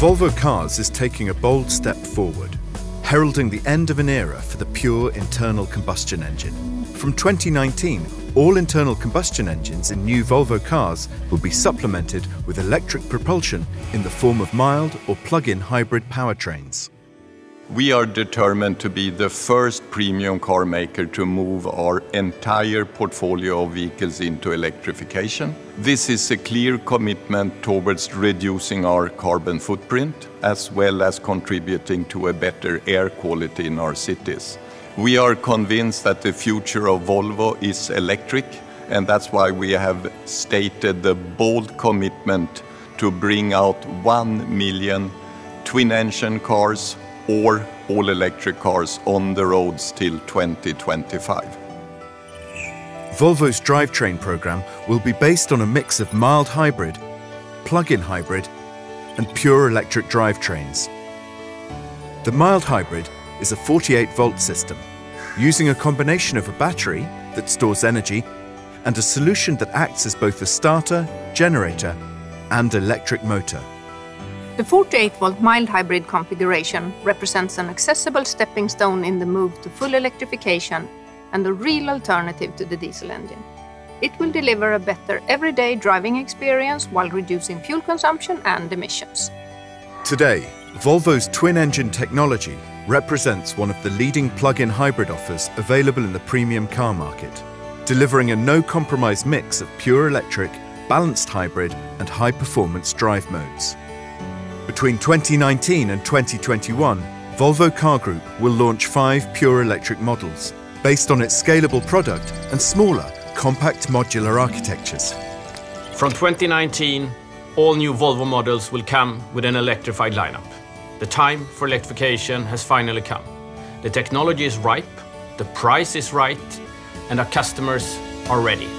Volvo Cars is taking a bold step forward, heralding the end of an era for the pure internal combustion engine. From 2019, all internal combustion engines in new Volvo cars will be supplemented with electric propulsion in the form of mild or plug-in hybrid powertrains. We are determined to be the first premium car maker to move our entire portfolio of vehicles into electrification. This is a clear commitment towards reducing our carbon footprint, as well as contributing to a better air quality in our cities. We are convinced that the future of Volvo is electric, and that's why we have stated the bold commitment to bring out 1 million twin-engine cars or all-electric cars on the roads till 2025. Volvo's drivetrain program will be based on a mix of mild hybrid, plug-in hybrid, and pure electric drivetrains. The mild hybrid is a 48-volt system using a combination of a battery that stores energy and a solution that acts as both a starter, generator, and electric motor. The 48-volt mild hybrid configuration represents an accessible stepping stone in the move to full electrification and a real alternative to the diesel engine. It will deliver a better everyday driving experience while reducing fuel consumption and emissions. Today, Volvo's twin-engine technology represents one of the leading plug-in hybrid offers available in the premium car market, delivering a no-compromise mix of pure electric, balanced hybrid, and high-performance drive modes. Between 2019 and 2021, Volvo Car Group will launch five pure electric models based on its scalable product and smaller, compact modular architectures. From 2019, all new Volvo models will come with an electrified lineup. The time for electrification has finally come. The technology is ripe, the price is right, and our customers are ready.